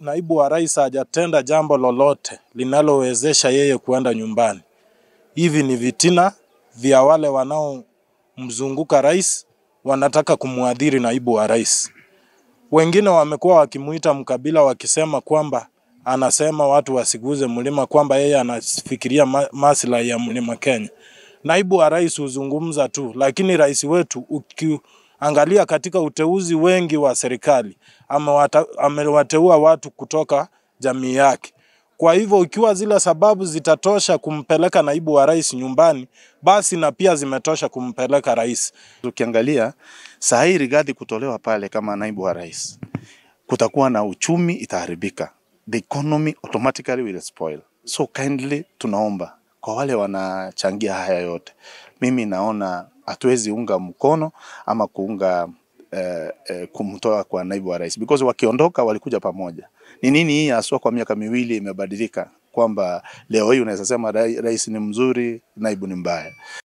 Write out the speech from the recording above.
naibu wa rais hajatenda jambo lolote linalowezesha yeye kuenda nyumbani. Hivi ni vitina vya wale wanaomzunguka rais, wanataka kumwadhiri naibu wa rais. Wengine wamekuwa wakimuita mkabila, wakisema kwamba anasema watu wasiguze mlima, kwamba yeye anafikiria ma maslahi ya mlima Kenya. Naibu wa rais huzungumza tu, lakini rais wetu ukiangalia katika uteuzi wengi wa serikali amewateua watu kutoka jamii yake. Kwa hivyo ikiwa zile sababu zitatosha kumpeleka naibu wa rais nyumbani, basi na pia zimetosha kumpeleka rais. Ukiangalia saa hii Rigathi kutolewa pale kama naibu wa rais, kutakuwa na uchumi itaharibika, the economy automatically will spoil. So kindly tunaomba kwa wale wanachangia haya yote, mimi naona hatuwezi unga mkono ama kuunga eh, eh, kumtoa kwa naibu wa rais because wakiondoka walikuja pamoja. Ni nini hii haswa kwa miaka miwili imebadilika, kwamba leo hii unaweza sema rais ni mzuri, naibu ni mbaya.